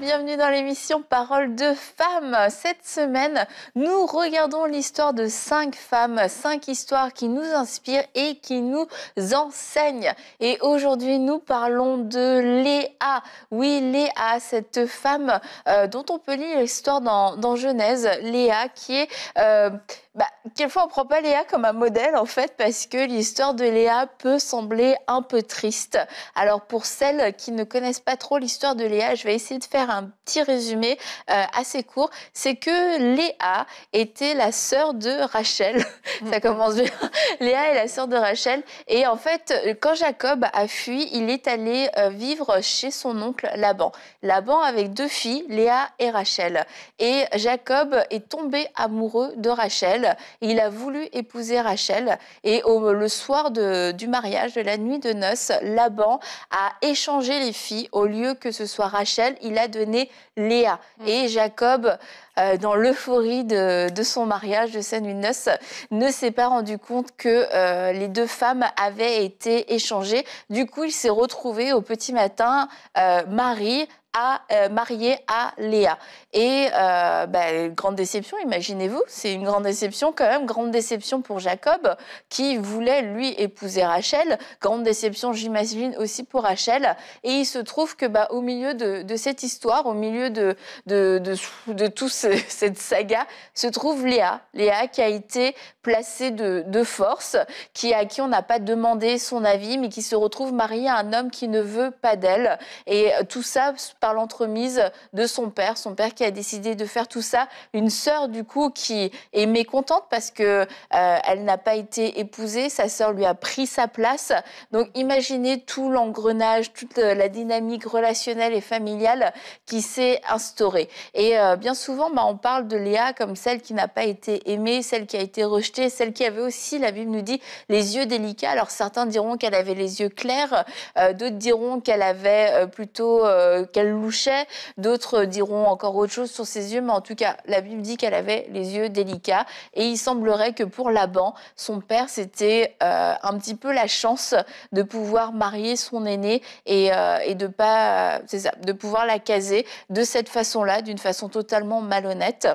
bienvenue dans l'émission Parole de femmes. Cette semaine, nous regardons l'histoire de cinq femmes, cinq histoires qui nous inspirent et qui nous enseignent. Et aujourd'hui, nous parlons de Léa. Oui, Léa, cette femme euh, dont on peut lire l'histoire dans, Genèse. Léa qui est... Euh, bah, quelquefois, on ne prend pas Léa comme un modèle, en fait, parce que l'histoire de Léa peut sembler un peu triste. Alors, pour celles qui ne connaissent pas trop l'histoire de Léa, je vais essayer de faire un petit résumé euh, assez court. C'est que Léa était la sœur de Rachel. Ça commence bien. Léa est la sœur de Rachel. Et en fait, quand Jacob a fui, il est allé euh, vivre chez son oncle Laban. Laban avec deux filles, Léa et Rachel. Et Jacob est tombé amoureux de Rachel. Il a voulu épouser Rachel et au, le soir du mariage, de la nuit de noces, Laban a échangé les filles. Au lieu que ce soit Rachel, il a donné Léa. Mm. Et Jacob, euh, dans l'euphorie de, son mariage, de sa nuit de noces, ne s'est pas rendu compte que euh, les deux femmes avaient été échangées. Du coup, il s'est retrouvé au petit matin, euh, Marie, à euh, marié à Léa. Et euh, bah, grande déception, imaginez-vous, c'est une grande déception quand même, grande déception pour Jacob qui voulait lui épouser Rachel, grande déception j'imagine aussi pour Rachel. Et il se trouve que bah, au milieu de, de cette histoire, au milieu de, de, de, de toute cette saga, se trouve Léa. Léa qui a été placée de, de force, qui, à qui on n'a pas demandé son avis, mais qui se retrouve mariée à un homme qui ne veut pas d'elle. Et tout ça par l'entremise de son père, son père qui a décidé de faire tout ça. Une sœur du coup qui est mécontente parce que euh, elle n'a pas été épousée, sa sœur lui a pris sa place. Donc imaginez tout l'engrenage, toute la dynamique relationnelle et familiale qui s'est instaurée. Et euh, bien souvent, bah, on parle de Léa comme celle qui n'a pas été aimée, celle qui a été rejetée, celle qui avait aussi, la Bible nous dit, les yeux délicats. Alors certains diront qu'elle avait les yeux clairs, euh, d'autres diront qu'elle avait plutôt qu'elle louchait, d'autres diront encore autre chose sur ses yeux, mais en tout cas, la Bible dit qu'elle avait les yeux délicats. Et il semblerait que pour Laban, son père, c'était euh, un petit peu la chance de pouvoir marier son aîné et, euh, et de pas, c'est ça, de pouvoir la caser de cette façon-là, d'une façon totalement malhonnête.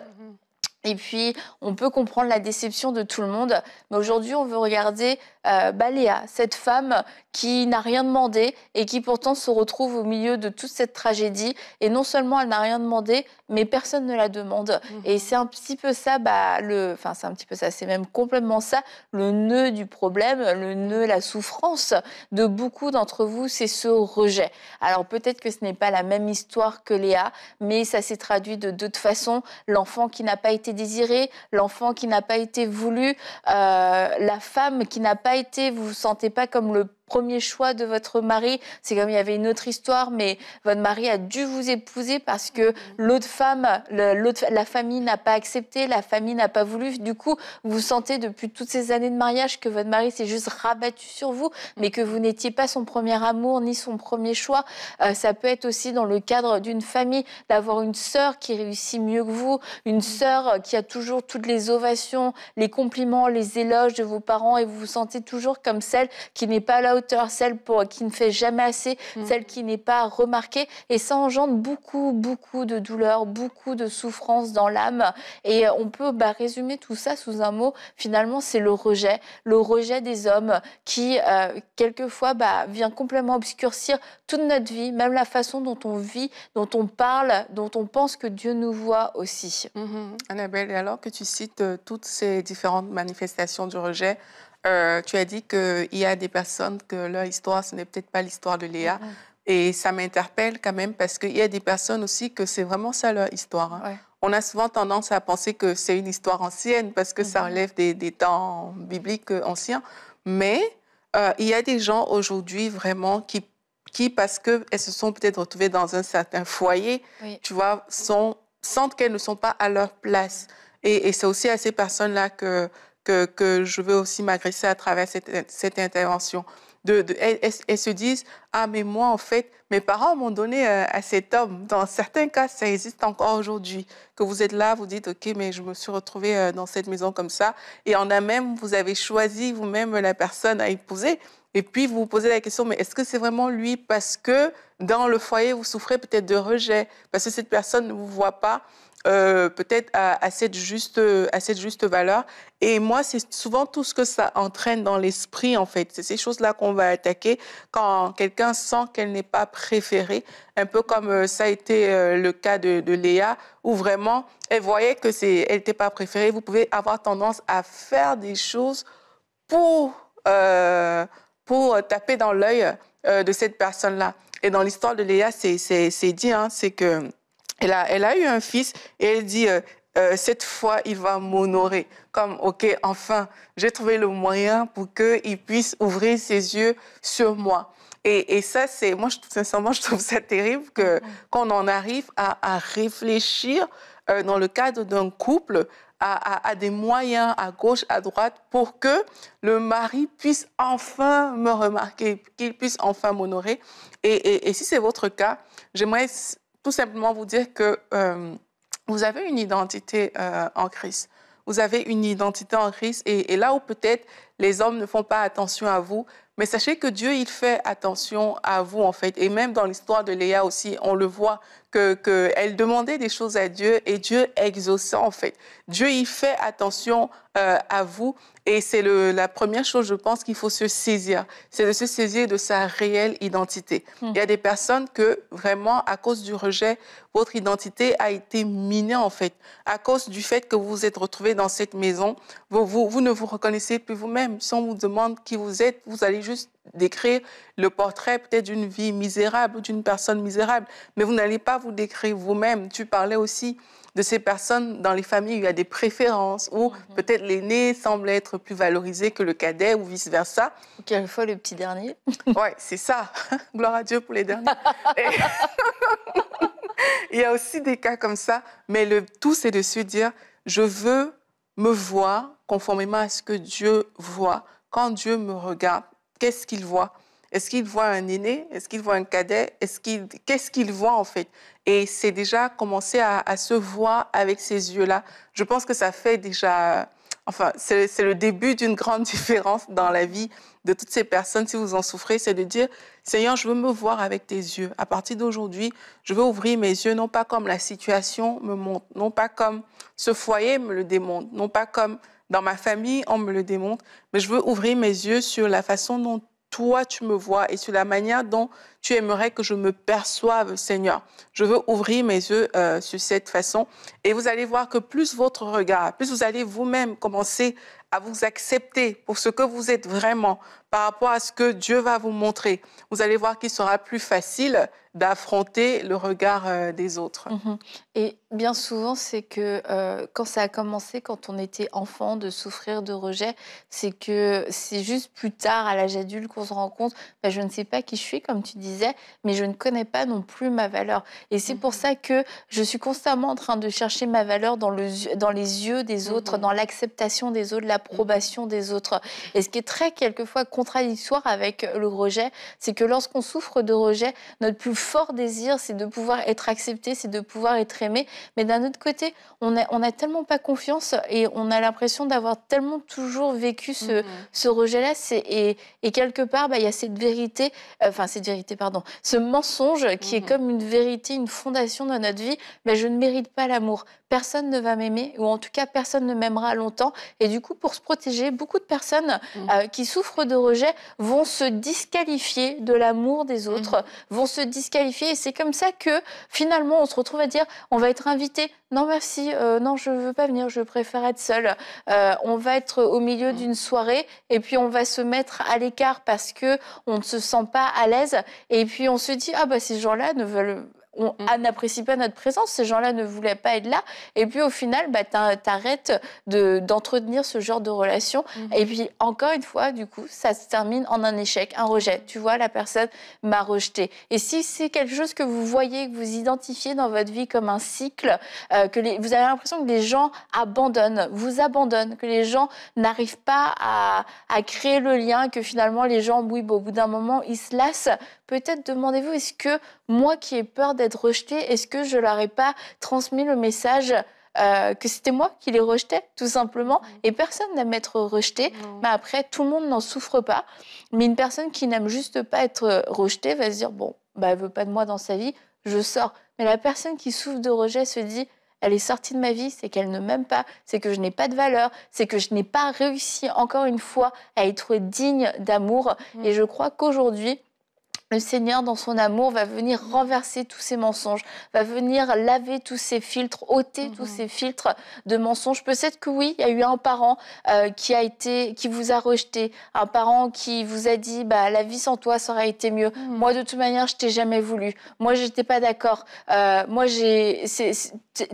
Et puis, on peut comprendre la déception de tout le monde. Mais aujourd'hui, on veut regarder euh, Baléa, cette femme qui n'a rien demandé et qui pourtant se retrouve au milieu de toute cette tragédie. Et non seulement elle n'a rien demandé, mais personne ne la demande. Mhm. Et c'est un petit peu ça, bah, le, enfin c'est un petit peu ça, c'est même complètement ça, le nœud du problème, le nœud, la souffrance de beaucoup d'entre vous, c'est ce rejet. Alors peut-être que ce n'est pas la même histoire que Léa, mais ça s'est traduit de d'autres façons. L'enfant qui n'a pas été désiré, l'enfant qui n'a pas été voulu, euh, la femme qui n'a pas été, vous vous sentez pas comme le premier choix de votre mari. C'est comme il y avait une autre histoire, mais votre mari a dû vous épouser parce que l'autre femme, la famille n'a pas accepté, la famille n'a pas voulu. Du coup, vous vous sentez depuis toutes ces années de mariage que votre mari s'est juste rabattu sur vous, mais que vous n'étiez pas son premier amour ni son premier choix. Euh, ça peut être aussi dans le cadre d'une famille d'avoir une sœur qui réussit mieux que vous, une sœur qui a toujours toutes les ovations, les compliments, les éloges de vos parents et vous vous sentez toujours comme celle qui n'est pas là hauteur, celle pour, qui ne fait jamais assez, mm. celle qui n'est pas remarquée. Et ça engendre beaucoup, beaucoup de douleur, beaucoup de souffrance dans l'âme. Et on peut bah, résumer tout ça sous un mot. Finalement, c'est le rejet. Le rejet des hommes qui, euh, quelquefois, bah, vient complètement obscurcir toute notre vie, même la façon dont on vit, dont on parle, dont on pense que Dieu nous voit aussi. Mm-hmm. Annabelle, et alors que tu cites euh, toutes ces différentes manifestations du rejet, euh, tu as dit qu'il y a des personnes que leur histoire, ce n'est peut-être pas l'histoire de Léa. Et ça m'interpelle quand même parce qu'il y a des personnes aussi que c'est vraiment ça leur histoire. Hein. On a souvent tendance à penser que c'est une histoire ancienne parce que ça mm-hmm. relève des, temps bibliques anciens. Mais euh, il y a des gens aujourd'hui vraiment qui, qui parce qu'elles se sont peut-être retrouvées dans un certain foyer, tu vois, sont, sentent qu'elles ne sont pas à leur place. Et, et c'est aussi à ces personnes-là que que, je veux aussi m'agresser à travers cette, intervention. De, elles, se disent Ah, mais moi, en fait, mes parents m'ont donné euh, à cet homme. Dans certains cas, ça existe encore aujourd'hui. Que vous êtes là, vous dites Ok, mais je me suis retrouvée euh, dans cette maison comme ça. Et en a même, vous avez choisi vous-même la personne à épouser. Et puis vous vous posez la question, mais est-ce que c'est vraiment lui parce que dans le foyer, vous souffrez peut-être de rejet, parce que cette personne ne vous voit pas euh, peut-être à, cette juste, à cette juste valeur. Et moi, c'est souvent tout ce que ça entraîne dans l'esprit, en fait. C'est ces choses-là qu'on va attaquer quand quelqu'un sent qu'elle n'est pas préférée, un peu comme euh, ça a été euh, le cas de, de, Léa, où vraiment, elle voyait que c'est, elle n'était pas préférée. Vous pouvez avoir tendance à faire des choses pour, pour taper dans l'œil de cette personne-là. Et dans l'histoire de Léa, c'est dit, hein, c'est que elle a, eu un fils et elle dit, euh, euh, cette fois, il va m'honorer. Comme, OK, enfin, j'ai trouvé le moyen pour qu'il puisse ouvrir ses yeux sur moi. Et, ça, c'est, moi, je, sincèrement, je trouve ça terrible que, qu'on en arrive à, réfléchir euh, dans le cadre d'un couple à, des moyens à gauche, à droite, pour que le mari puisse enfin me remarquer, qu'il puisse enfin m'honorer. Et si c'est votre cas, j'aimerais tout simplement vous dire que euh, vous avez une identité euh, en Christ. Vous avez une identité en Christ et, là où peut-être les hommes ne font pas attention à vous, mais sachez que Dieu, il fait attention à vous, en fait. Et même dans l'histoire de Léa aussi, on le voit qu'elle que elle demandait des choses à Dieu et Dieu exauçait, en fait. Dieu, il fait attention euh, à vous. Et c'est la première chose, je pense, qu'il faut se saisir. C'est de se saisir de sa réelle identité. Hmm. Il y a des personnes que, vraiment, à cause du rejet, votre identité a été minée, en fait. À cause du fait que vous vous êtes retrouvé dans cette maison, vous, vous, vous ne vous reconnaissez plus vous-même. Si on vous demande qui vous êtes, vous allez juste décrire le portrait peut-être d'une vie misérable ou d'une personne misérable, mais vous n'allez pas vous décrire vous-même. Tu parlais aussi de ces personnes dans les familles où il y a des préférences, où mhm. peut-être l'aîné semble être plus valorisé que le cadet ou vice-versa. Ou quelquefois le petit dernier. oui, c'est ça. Gloire à Dieu pour les derniers. il y a aussi des cas comme ça, mais le tout, c'est de se dire, je veux me voir conformément à ce que Dieu voit. Quand Dieu me regarde, qu'est-ce qu'il voit? Est-ce qu'il voit un aîné? Est-ce qu'il voit un cadet? Est-ce qu'il, Qu'est-ce qu'il voit en fait? Et c'est déjà commencer à, à, se voir avec ces yeux-là. Je pense que ça fait déjà, enfin, c'est, le début d'une grande différence dans la vie de toutes ces personnes, si vous en souffrez, c'est de dire, Seigneur, je veux me voir avec tes yeux. À partir d'aujourd'hui, je veux ouvrir mes yeux, non pas comme la situation me montre, non pas comme ce foyer me le démontre, non pas comme dans ma famille, on me le démontre, mais je veux ouvrir mes yeux sur la façon dont toi tu me vois et sur la manière dont tu aimerais que je me perçoive, Seigneur. Je veux ouvrir mes yeux euh, sur cette façon et vous allez voir que plus votre regard, plus vous allez vous-même commencer à vous accepter pour ce que vous êtes vraiment par rapport à ce que Dieu va vous montrer, vous allez voir qu'il sera plus facile d'affronter le regard euh, des autres. Mhm. Et bien souvent, c'est que euh, quand ça a commencé, quand on était enfant, de souffrir de rejet, c'est que c'est juste plus tard, à l'âge adulte, qu'on se rend compte, ben, je ne sais pas qui je suis, comme tu disais, mais je ne connais pas non plus ma valeur. Et c'est pour mhm. ça que je suis constamment en train de chercher ma valeur dans, le, dans les yeux des autres, mhm. dans l'acceptation des autres, l'approbation des autres. Et ce qui est très quelquefois contradictoire avec le rejet, c'est que lorsqu'on souffre de rejet, notre plus fort désir, c'est de pouvoir être accepté, c'est de pouvoir être aimé. Mais d'un autre côté, on n'a on a tellement pas confiance et on a l'impression d'avoir tellement toujours vécu ce, mhm. ce rejet-là. Et, et, quelque part, bah, il y a cette vérité, euh, enfin cette vérité, pardon, ce mensonge qui est mhm. comme une vérité, une fondation dans notre vie. Mais je ne mérite pas l'amour personne ne va m'aimer, ou en tout cas personne ne m'aimera longtemps. Et du coup, pour se protéger, beaucoup de personnes mm. euh, qui souffrent de rejet vont se disqualifier de l'amour des mm. autres, vont se disqualifier. Et c'est comme ça que finalement, on se retrouve à dire, on va être invité. Non, merci, euh, non, je ne veux pas venir, je préfère être seule. Euh, on va être au milieu mm. d'une soirée et puis on va se mettre à l'écart parce que on ne se sent pas à l'aise. Et puis on se dit, ah bah ces gens-là ne veulent on mm. n'apprécie pas notre présence, ces gens-là ne voulaient pas être là. Et puis au final, bah, tu arrêtes d'entretenir ce genre de relation. Mm-hmm. Et puis encore une fois, du coup, ça se termine en un échec, un rejet. Tu vois, la personne m'a rejeté. Et si c'est quelque chose que vous voyez, que vous identifiez dans votre vie comme un cycle, euh, que vous avez l'impression que les gens abandonnent, vous abandonnent, que les gens n'arrivent pas à, créer le lien, que finalement les gens, oui, au bout d'un moment, ils se lassent, peut-être demandez-vous, est-ce que moi qui ai peur d'être rejetée, est-ce que je leur ai pas transmis le message euh, que c'était moi qui les rejetais, tout simplement. Mm. Et personne n'aime être rejeté. Mais après, tout le monde n'en souffre pas. Mais une personne qui n'aime juste pas être rejetée va se dire, bon, bah, elle veut pas de moi dans sa vie, je sors. Mais la personne qui souffre de rejet se dit, elle est sortie de ma vie, c'est qu'elle ne m'aime pas, c'est que je n'ai pas de valeur, c'est que je n'ai pas réussi encore une fois à être digne d'amour. Mm. Et je crois qu'aujourd'hui, le Seigneur, dans son amour, va venir renverser tous ces mensonges, va venir laver tous ces filtres, ôter tous mhm. ces filtres de mensonges. Peut-être que oui, il y a eu un parent euh, qui a été, qui vous a rejeté, un parent qui vous a dit, bah la vie sans toi, ça aurait été mieux. Mhm. Moi, de toute manière, je t'ai jamais voulu. Moi, j'étais pas d'accord. Euh, moi, j'ai,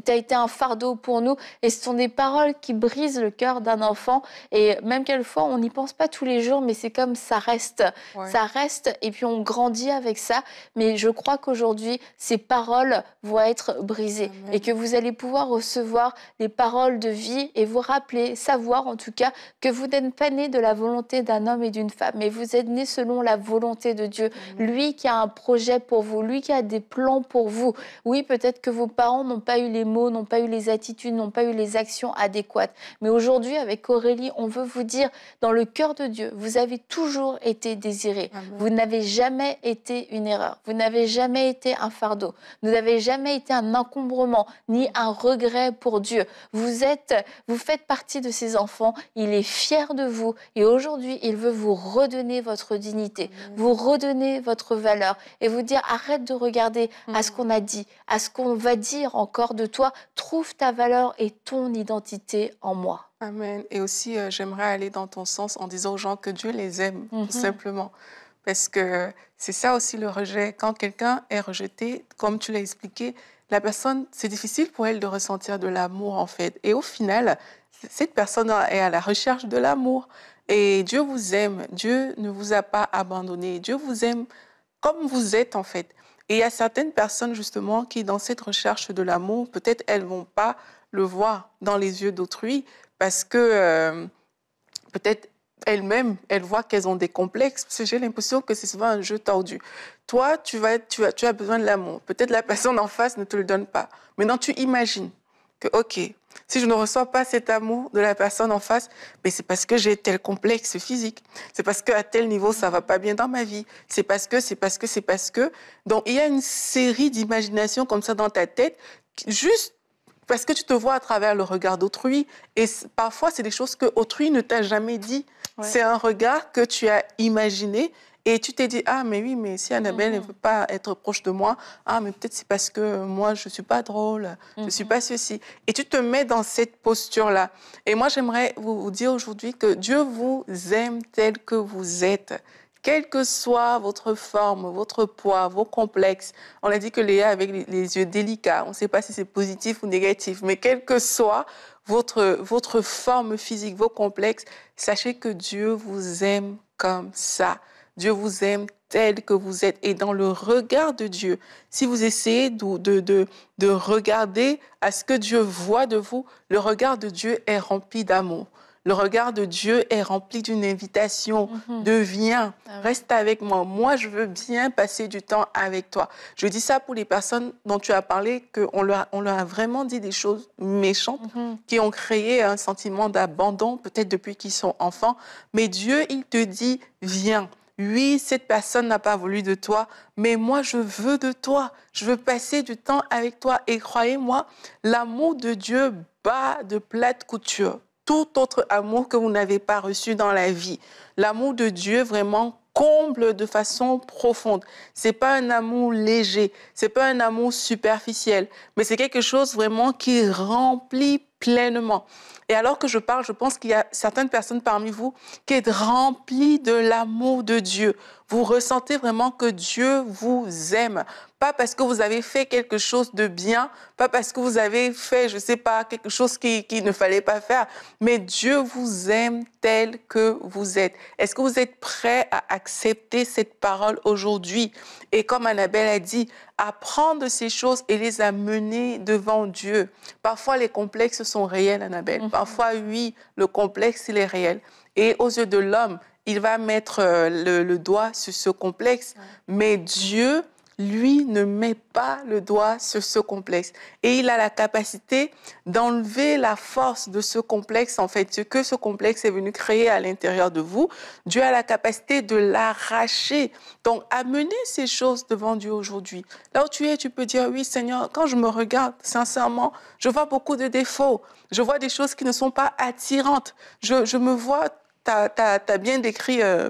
t'as été un fardeau pour nous. Et ce sont des paroles qui brisent le cœur d'un enfant. Et même quelquefois, on n'y pense pas tous les jours, mais c'est comme ça reste, ça reste. Et puis on grandit grandi avec ça, mais je crois qu'aujourd'hui, ces paroles vont être brisées et que vous allez pouvoir recevoir les paroles de vie et vous rappeler, savoir en tout cas que vous n'êtes pas né de la volonté d'un homme et d'une femme, mais vous êtes né selon la volonté de Dieu. Lui qui a un projet pour vous, lui qui a des plans pour vous. Oui, peut-être que vos parents n'ont pas eu les mots, n'ont pas eu les attitudes, n'ont pas eu les actions adéquates. Mais aujourd'hui, avec Aurélie, on veut vous dire, dans le cœur de Dieu, vous avez toujours été désiré. Vous n'avez jamais été une erreur. Vous n'avez jamais été un fardeau. Vous n'avez jamais été un encombrement ni un regret pour Dieu. Vous êtes, vous faites partie de ses enfants. Il est fier de vous et aujourd'hui, il veut vous redonner votre dignité, vous redonner votre valeur et vous dire arrête de regarder à ce qu'on a dit, à ce qu'on va dire encore de toi. Trouve ta valeur et ton identité en moi. Amen. Et aussi, euh, j'aimerais aller dans ton sens en disant aux gens que Dieu les aime, tout mhm. simplement. Parce que c'est ça aussi le rejet. Quand quelqu'un est rejeté, comme tu l'as expliqué, la personne, c'est difficile pour elle de ressentir de l'amour en fait. Et au final, cette personne est à la recherche de l'amour. Et Dieu vous aime. Dieu ne vous a pas abandonné. Dieu vous aime comme vous êtes en fait. Et il y a certaines personnes justement qui, dans cette recherche de l'amour, peut-être elles vont pas le voir dans les yeux d'autrui parce que euh, peut-être elles-mêmes, elles voient qu'elles ont des complexes, parce que j'ai l'impression que c'est souvent un jeu tordu. Toi, tu, vas, tu, as, tu as besoin de l'amour. Peut-être la personne en face ne te le donne pas. Maintenant, tu imagines que, OK, si je ne reçois pas cet amour de la personne en face, mais c'est parce que j'ai tel complexe physique. C'est parce qu'à tel niveau, ça va pas bien dans ma vie. C'est parce que, c'est parce que, c'est parce que. Donc, il y a une série d'imaginations comme ça dans ta tête, juste parce que tu te vois à travers le regard d'autrui. Et parfois, c'est des choses que autrui ne t'a jamais dit. C'est un regard que tu as imaginé et tu t'es dit, ah, mais oui, mais si Annabelle ne mm-hmm. veut pas être proche de moi, ah, mais peut-être c'est parce que moi, je ne suis pas drôle, je ne suis pas ceci. Et tu te mets dans cette posture-là. Et moi, j'aimerais vous dire aujourd'hui que Dieu vous aime tel que vous êtes quelle que soit votre forme, votre poids, vos complexes. On a dit que Léa avec les, yeux délicats, on ne sait pas si c'est positif ou négatif, mais quelle que soit votre, votre forme physique, vos complexes, sachez que Dieu vous aime comme ça. Dieu vous aime tel que vous êtes. Et dans le regard de Dieu, si vous essayez de, de, de, de regarder à ce que Dieu voit de vous, le regard de Dieu est rempli d'amour. Le regard de Dieu est rempli d'une invitation mhm. de viens, ah reste avec moi. Moi, je veux bien passer du temps avec toi. Je dis ça pour les personnes dont tu as parlé, qu'on leur, on leur a vraiment dit des choses méchantes mhm. qui ont créé un sentiment d'abandon, peut-être depuis qu'ils sont enfants. Mais Dieu, il te dit, viens. Oui, cette personne n'a pas voulu de toi, mais moi, je veux de toi. Je veux passer du temps avec toi. Et croyez-moi, l'amour de Dieu bat de plate couture tout autre amour que vous n'avez pas reçu dans la vie. L'amour de Dieu vraiment comble de façon profonde. C'est pas un amour léger, c'est pas un amour superficiel, mais c'est quelque chose vraiment qui remplit pleinement. Et alors que je parle, je pense qu'il y a certaines personnes parmi vous qui êtes remplies de l'amour de Dieu. Vous ressentez vraiment que Dieu vous aime. Pas parce que vous avez fait quelque chose de bien, pas parce que vous avez fait, je ne sais pas, quelque chose qu'il qui ne fallait pas faire, mais Dieu vous aime tel que vous êtes. Est-ce que vous êtes prêt à accepter cette parole aujourd'hui? Et comme Annabelle a dit, apprendre ces choses et les amener devant Dieu. Parfois, les complexes sont réels, Annabelle. Mhm. Parfois, oui, le complexe, il est réel. Et aux yeux de l'homme, il va mettre euh, le, doigt sur ce complexe. Mais Dieu, lui ne met pas le doigt sur ce complexe. Et il a la capacité d'enlever la force de ce complexe, en fait, ce que ce complexe est venu créer à l'intérieur de vous. Dieu a la capacité de l'arracher. Donc, amener ces choses devant Dieu aujourd'hui. Là où tu es, tu peux dire, oui, Seigneur, quand je me regarde, sincèrement, je vois beaucoup de défauts. Je vois des choses qui ne sont pas attirantes. Je, me vois, tu as, bien décrit... Euh,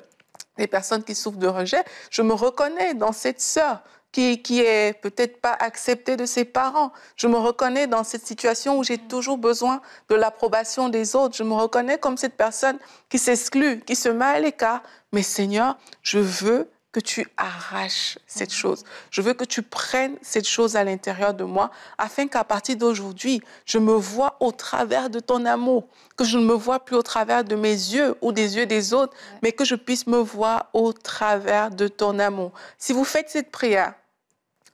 les personnes qui souffrent de rejet, je me reconnais dans cette sœur qui, qui est peut-être pas acceptée de ses parents. Je me reconnais dans cette situation où j'ai toujours besoin de l'approbation des autres. Je me reconnais comme cette personne qui s'exclut, qui se met à l'écart. Mais Seigneur, je veux que tu arraches cette chose. Je veux que tu prennes cette chose à l'intérieur de moi afin qu'à partir d'aujourd'hui, je me vois au travers de ton amour, que je ne me vois plus au travers de mes yeux ou des yeux des autres, mais que je puisse me voir au travers de ton amour. Si vous faites cette prière,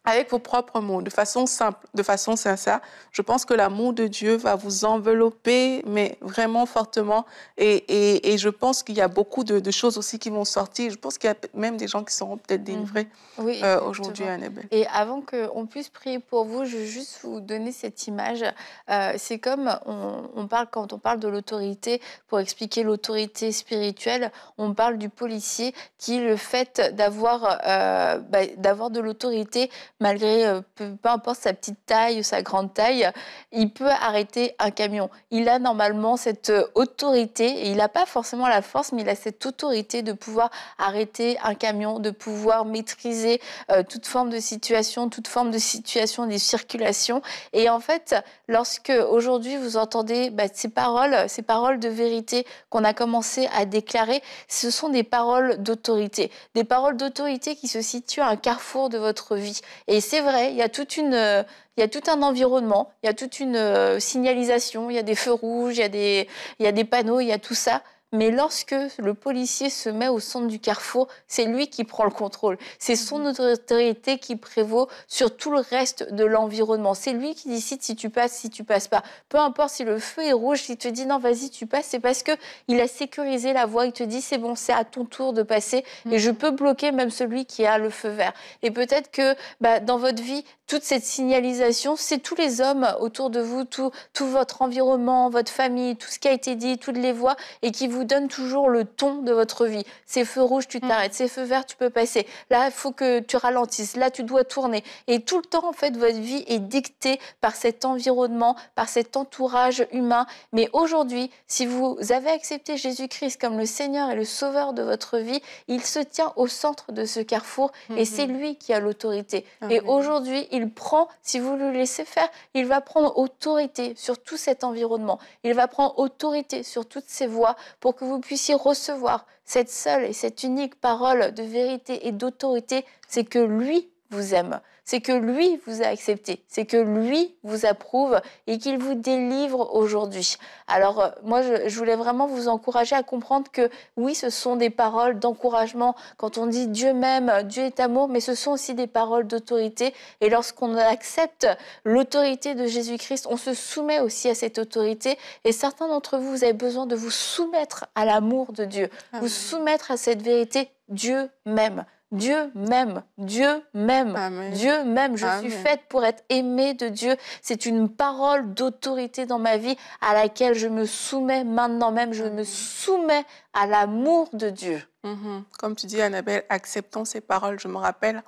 avec vos propres mots, de façon simple, de façon sincère, je pense que l'amour de Dieu va vous envelopper, mais vraiment fortement. Et, et, je pense qu'il y a beaucoup de, choses aussi qui vont sortir. Je pense qu'il y a même des gens qui seront peut-être délivrés mhm. euh, aujourd'hui Annabelle. Et avant qu'on puisse prier pour vous, je veux juste vous donner cette image. Euh, c'est comme on, parle, quand on parle de l'autorité, pour expliquer l'autorité spirituelle, on parle du policier qui, le fait d'avoir euh, bah, d'avoir de l'autorité, malgré euh, peu, importe sa petite taille ou sa grande taille, il peut arrêter un camion. Il a normalement cette euh, autorité, et il n'a pas forcément la force, mais il a cette autorité de pouvoir arrêter un camion, de pouvoir maîtriser euh, toute forme de situation, toute forme de situation des circulations. Et en fait, lorsque aujourd'hui vous entendez bah, ces paroles, ces paroles de vérité qu'on a commencé à déclarer, ce sont des paroles d'autorité, des paroles d'autorité qui se situent à un carrefour de votre vie. Et c'est vrai, il y a tout un environnement, il y a toute une euh, signalisation, il y a des feux rouges, il y a des panneaux, il y a tout ça. Mais lorsque le policier se met au centre du carrefour, c'est lui qui prend le contrôle. C'est son mhm. autorité qui prévaut sur tout le reste de l'environnement. C'est lui qui décide si tu passes, si tu passes pas. Peu importe si le feu est rouge, s'il te dit non, vas-y, tu passes, c'est parce que il a sécurisé la voie. Il te dit c'est bon, c'est à ton tour de passer et je mhm. peux bloquer même celui qui a le feu vert. Et peut-être que bah, dans votre vie, toute cette signalisation, c'est tous les hommes autour de vous, tout, tout votre environnement, votre famille, tout ce qui a été dit, toutes les voix, et qui vous donnent toujours le ton de votre vie. Ces feux rouges, tu mm. t'arrêtes. Ces feux verts, tu peux passer. Là, il faut que tu ralentisses. Là, tu dois tourner. Et tout le temps, en fait, votre vie est dictée par cet environnement, par cet entourage humain. Mais aujourd'hui, si vous avez accepté Jésus-Christ comme le Seigneur et le Sauveur de votre vie, il se tient au centre de ce carrefour, et mm-hmm. c'est lui qui a l'autorité. Et aujourd'hui, il prend, si vous le laissez faire, il va prendre autorité sur tout cet environnement. Il va prendre autorité sur toutes ces voies pour que vous puissiez recevoir cette seule et cette unique parole de vérité et d'autorité, c'est que lui vous aime c'est que lui vous a accepté, c'est que lui vous approuve et qu'il vous délivre aujourd'hui. Alors euh, moi, je, voulais vraiment vous encourager à comprendre que oui, ce sont des paroles d'encouragement quand on dit Dieu m'aime, Dieu est amour, mais ce sont aussi des paroles d'autorité. Et lorsqu'on accepte l'autorité de Jésus-Christ, on se soumet aussi à cette autorité. Et certains d'entre vous, vous avez besoin de vous soumettre à l'amour de Dieu, vous soumettre à cette vérité. Dieu m'aime. Dieu m'aime, Dieu m'aime, Dieu m'aime. Je suis faite pour être aimée de Dieu. C'est une parole d'autorité dans ma vie à laquelle je me soumets maintenant même. Je me soumets à l'amour de Dieu. Mhm. Comme tu dis, Annabelle, acceptons ces paroles. Je me rappelle,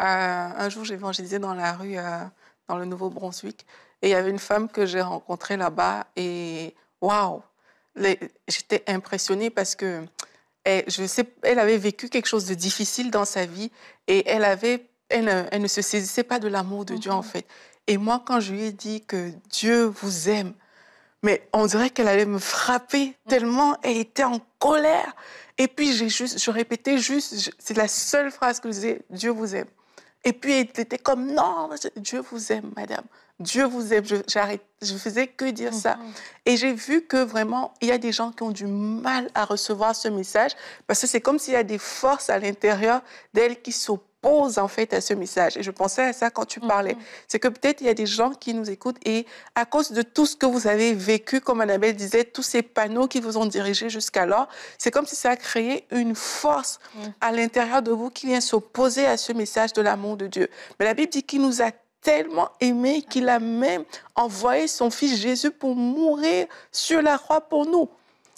euh, un jour, j'évangélisais dans la rue, euh, dans le Nouveau-Brunswick, et il y avait une femme que j'ai rencontrée là-bas, et waouh, j'étais impressionnée parce que elle, je sais, elle avait vécu quelque chose de difficile dans sa vie et elle, avait, elle, elle ne se saisissait pas de l'amour de Dieu en mhm. fait. Et moi, quand je lui ai dit que Dieu vous aime, mais on dirait qu'elle allait me frapper mhm. tellement elle était en colère. Et puis j'ai juste, je répétais juste, c'est la seule phrase que je disais, Dieu vous aime. Et puis elle était comme, non, Dieu vous aime, madame. Dieu vous aime. Je, je faisais que dire ça. Mhm. Et j'ai vu que vraiment, il y a des gens qui ont du mal à recevoir ce message parce que c'est comme s'il y a des forces à l'intérieur d'elles qui s'opposent en fait à ce message. Et je pensais à ça quand tu parlais. Mhm. C'est que peut-être il y a des gens qui nous écoutent et à cause de tout ce que vous avez vécu, comme Annabelle disait, tous ces panneaux qui vous ont dirigé jusqu'alors, c'est comme si ça a créé une force mhm. à l'intérieur de vous qui vient s'opposer à ce message de l'amour de Dieu. Mais la Bible dit qu'il nous a tellement aimé qu'il a même envoyé son fils Jésus pour mourir sur la croix pour nous.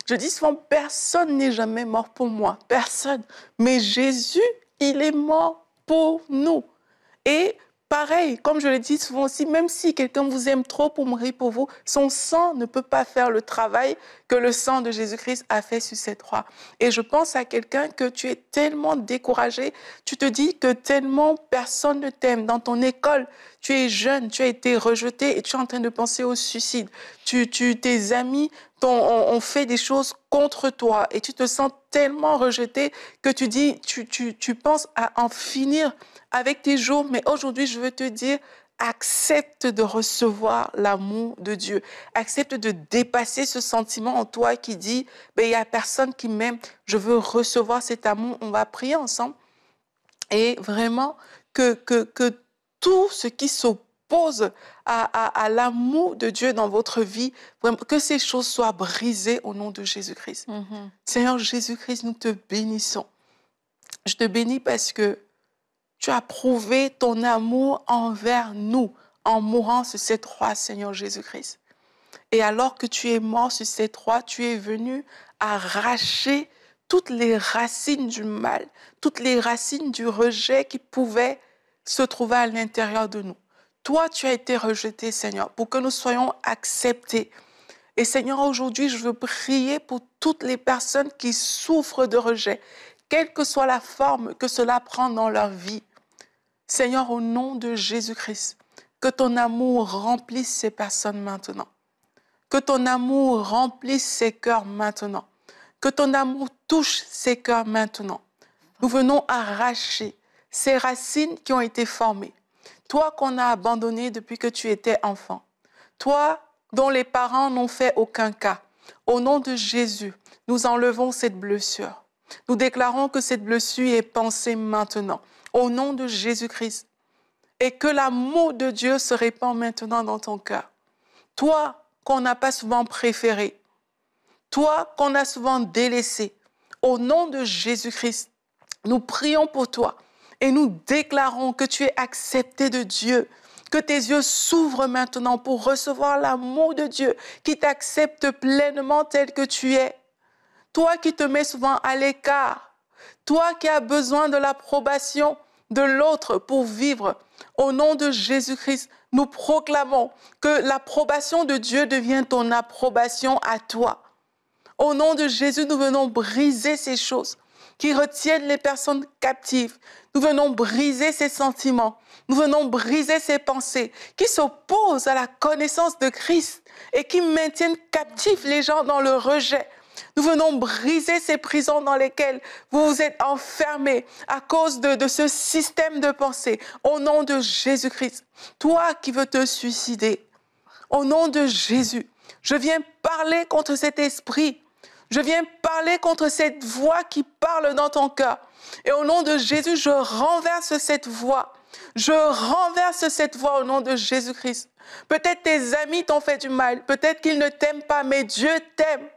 Je dis souvent, personne n'est jamais mort pour moi, personne. Mais Jésus, il est mort pour nous. Et pareil, comme je le dis souvent aussi, même si quelqu'un vous aime trop pour mourir pour vous, son sang ne peut pas faire le travail que le sang de Jésus-Christ a fait sur cette croix. Et je pense à quelqu'un que tu es tellement découragé, tu te dis que tellement personne ne t'aime dans ton école, tu es jeune, tu as été rejeté et tu es en train de penser au suicide. Tu, tu, tes amis ont, fait des choses contre toi et tu te sens tellement rejeté que tu dis, tu penses à en finir avec tes jours, mais aujourd'hui, je veux te dire, accepte de recevoir l'amour de Dieu. Accepte de dépasser ce sentiment en toi qui dit, ben, il n'y a personne qui m'aime, je veux recevoir cet amour. On va prier ensemble. Et vraiment, que, que, que tout ce qui s'oppose à, l'amour de Dieu dans votre vie, que ces choses soient brisées au nom de Jésus-Christ. Mm-hmm. Seigneur Jésus-Christ, nous te bénissons. Je te bénis parce que tu as prouvé ton amour envers nous en mourant sur cette croix, Seigneur Jésus-Christ. Et alors que tu es mort sur cette croix, tu es venu arracher toutes les racines du mal, toutes les racines du rejet qui pouvaient se trouver à l'intérieur de nous. Toi, tu as été rejeté, Seigneur, pour que nous soyons acceptés. Et Seigneur, aujourd'hui, je veux prier pour toutes les personnes qui souffrent de rejet, quelle que soit la forme que cela prend dans leur vie. Seigneur, au nom de Jésus-Christ, que ton amour remplisse ces personnes maintenant. Que ton amour remplisse ces cœurs maintenant. Que ton amour touche ces cœurs maintenant. Nous venons arracher ces racines qui ont été formées. Toi qu'on a abandonné depuis que tu étais enfant. Toi dont les parents n'ont fait aucun cas. Au nom de Jésus, nous enlevons cette blessure. Nous déclarons que cette blessure est pensée maintenant au nom de Jésus-Christ. Et que l'amour de Dieu se répand maintenant dans ton cœur. Toi qu'on n'a pas souvent préféré, toi qu'on a souvent délaissé, au nom de Jésus-Christ, nous prions pour toi et nous déclarons que tu es accepté de Dieu, que tes yeux s'ouvrent maintenant pour recevoir l'amour de Dieu qui t'accepte pleinement tel que tu es. Toi qui te mets souvent à l'écart, toi qui as besoin de l'approbation de l'autre pour vivre. Au nom de Jésus-Christ, nous proclamons que l'approbation de Dieu devient ton approbation à toi. Au nom de Jésus, nous venons briser ces choses qui retiennent les personnes captives. Nous venons briser ces sentiments. Nous venons briser ces pensées qui s'opposent à la connaissance de Christ et qui maintiennent captifs les gens dans le rejet. Nous venons briser ces prisons dans lesquelles vous vous êtes enfermés à cause de, ce système de pensée. Au nom de Jésus-Christ, toi qui veux te suicider, au nom de Jésus, je viens parler contre cet esprit. Je viens parler contre cette voix qui parle dans ton cœur. Et au nom de Jésus, je renverse cette voix. Je renverse cette voix au nom de Jésus-Christ. Peut-être tes amis t'ont fait du mal, peut-être qu'ils ne t'aiment pas, mais Dieu t'aime.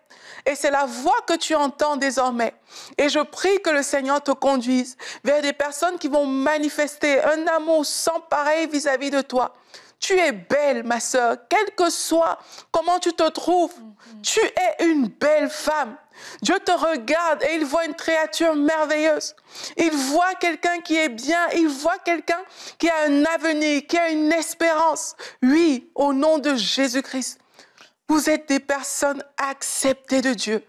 Et c'est la voix que tu entends désormais. Et je prie que le Seigneur te conduise vers des personnes qui vont manifester un amour sans pareil vis-à-vis de toi. Tu es belle, ma sœur, quel que soit comment tu te trouves. Tu es une belle femme. Dieu te regarde et il voit une créature merveilleuse. Il voit quelqu'un qui est bien, il voit quelqu'un qui a un avenir, qui a une espérance. Oui, au nom de Jésus-Christ. Vous êtes des personnes acceptées de Dieu.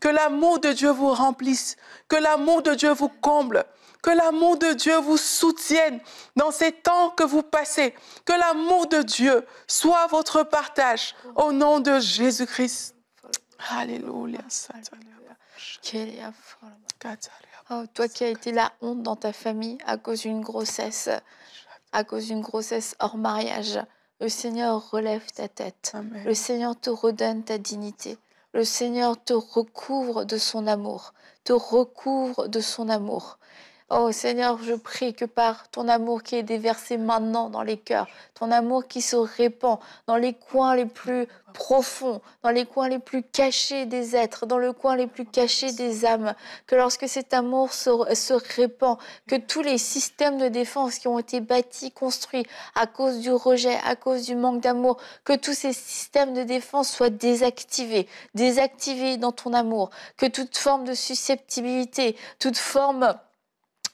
Que l'amour de Dieu vous remplisse, que l'amour de Dieu vous comble, que l'amour de Dieu vous soutienne dans ces temps que vous passez, que l'amour de Dieu soit votre partage au nom de Jésus-Christ. Alléluia. Oh, toi qui as été la honte dans ta famille à cause d'une grossesse, à cause d'une grossesse hors mariage, le Seigneur relève ta tête. Le Seigneur te redonne ta dignité. Le Seigneur te recouvre de son amour, te recouvre de son amour. Oh Seigneur, je prie que par ton amour qui est déversé maintenant dans les cœurs, ton amour qui se répand dans les coins les plus profonds, dans les coins les plus cachés des êtres, dans le coin les plus cachés des âmes, que lorsque cet amour se, répand, que tous les systèmes de défense qui ont été bâtis, construits à cause du rejet, à cause du manque d'amour, que tous ces systèmes de défense soient désactivés, désactivés dans ton amour, que toute forme de susceptibilité, toute forme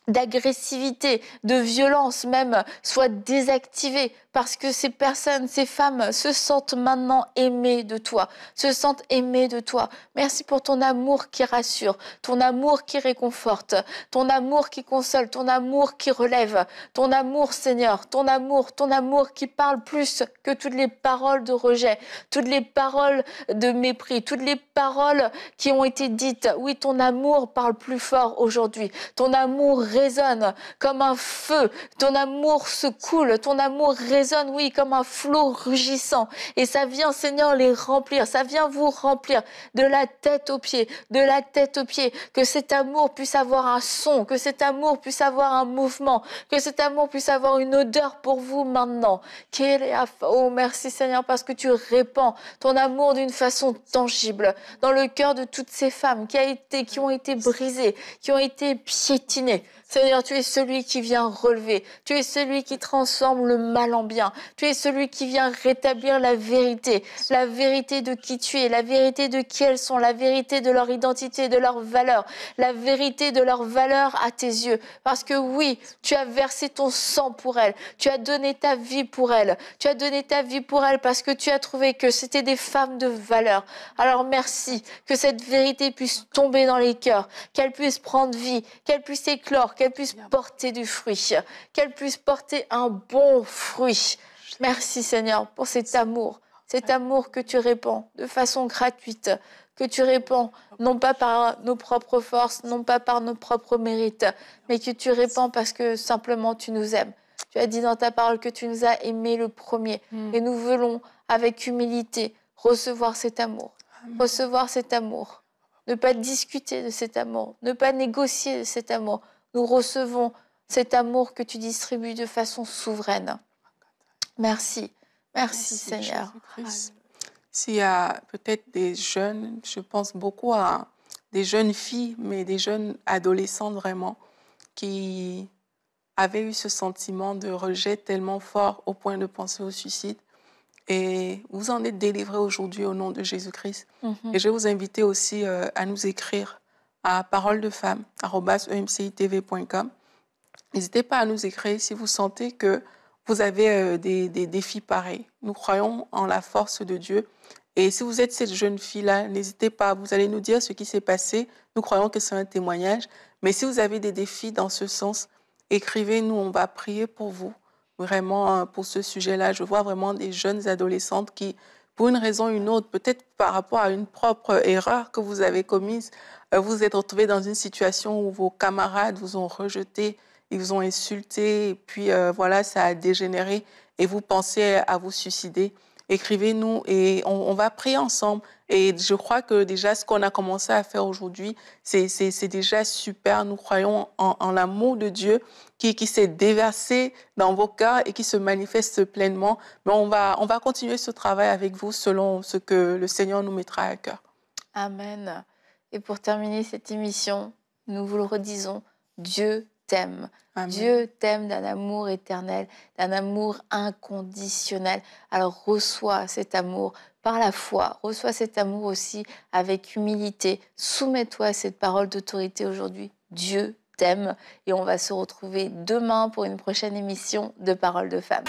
d'agressivité, de violence même soit désactivée parce que ces personnes, ces femmes se sentent maintenant aimées de toi, se sentent aimées de toi. Merci pour ton amour qui rassure, ton amour qui réconforte, ton amour qui console, ton amour qui relève, ton amour Seigneur, ton amour, ton amour qui parle plus que toutes les paroles de rejet, toutes les paroles de mépris, toutes les paroles qui ont été dites. Oui, ton amour parle plus fort aujourd'hui. Ton amour résonne comme un feu. Ton amour se coule, ton amour résonne oui, comme un flot rugissant. Et ça vient, Seigneur, les remplir. Ça vient vous remplir de la tête aux pieds, de la tête aux pieds. Que cet amour puisse avoir un son, que cet amour puisse avoir un mouvement, que cet amour puisse avoir une odeur pour vous maintenant. Oh, merci Seigneur, parce que tu répands ton amour d'une façon tangible dans le cœur de toutes ces femmes qui, ont été brisées, qui ont été piétinées. Seigneur, tu es celui qui vient relever. Tu es celui qui transforme le mal en bien. Tu es celui qui vient rétablir la vérité. La vérité de qui tu es, la vérité de qui elles sont, la vérité de leur identité, de leur valeur, la vérité de leur valeur à tes yeux. Parce que oui, tu as versé ton sang pour elles. Tu as donné ta vie pour elles. Tu as donné ta vie pour elles parce que tu as trouvé que c'était des femmes de valeur. Alors merci que cette vérité puisse tomber dans les cœurs, qu'elle puisse prendre vie, qu'elle puisse éclore, qu'elle puisse porter du fruit, qu'elle puisse porter un bon fruit. Merci Seigneur pour cet amour, cet amour que tu répands de façon gratuite, que tu répands non pas par nos propres forces, non pas par nos propres mérites, mais que tu répands parce que simplement tu nous aimes. Tu as dit dans ta parole que tu nous as aimés le premier hmm. et nous voulons avec humilité recevoir cet amour, recevoir cet amour, ne pas discuter de cet amour, ne pas négocier de cet amour, nous recevons cet amour que tu distribues de façon souveraine. Merci. Merci, Seigneur. S'il y a peut-être des jeunes, je pense beaucoup à des jeunes filles, mais des jeunes adolescentes vraiment, qui avaient eu ce sentiment de rejet tellement fort au point de penser au suicide. Et vous en êtes délivrés aujourd'hui au nom de Jésus-Christ. Mhm. Et je vais vous inviter aussi euh, à nous écrire à parole de femme. N'hésitez pas à nous écrire si vous sentez que vous avez euh, des, défis pareils. Nous croyons en la force de Dieu. Et si vous êtes cette jeune fille-là, n'hésitez pas, vous allez nous dire ce qui s'est passé. Nous croyons que c'est un témoignage. Mais si vous avez des défis dans ce sens, écrivez-nous, on va prier pour vous. Vraiment, hein, pour ce sujet-là, je vois vraiment des jeunes adolescentes qui, pour une raison ou une autre, peut-être par rapport à une propre erreur que vous avez commise, euh, vous êtes retrouvé dans une situation où vos camarades vous ont rejeté, ils vous ont insulté, et puis euh, voilà, ça a dégénéré et vous pensez à vous suicider. Écrivez-nous et on, va prier ensemble. Et je crois que déjà, ce qu'on a commencé à faire aujourd'hui, c'est déjà super. Nous croyons en, l'amour de Dieu qui, s'est déversé dans vos cœurs et qui se manifeste pleinement. Mais on va, on va continuer ce travail avec vous selon ce que le Seigneur nous mettra à cœur. Amen. Et pour terminer cette émission, nous vous le redisons, Dieu t'aime. Dieu t'aime d'un amour éternel, d'un amour inconditionnel. Alors reçois cet amour par la foi, reçois cet amour aussi avec humilité. Soumets-toi à cette parole d'autorité aujourd'hui. Dieu t'aime et on va se retrouver demain pour une prochaine émission de Parole de femme.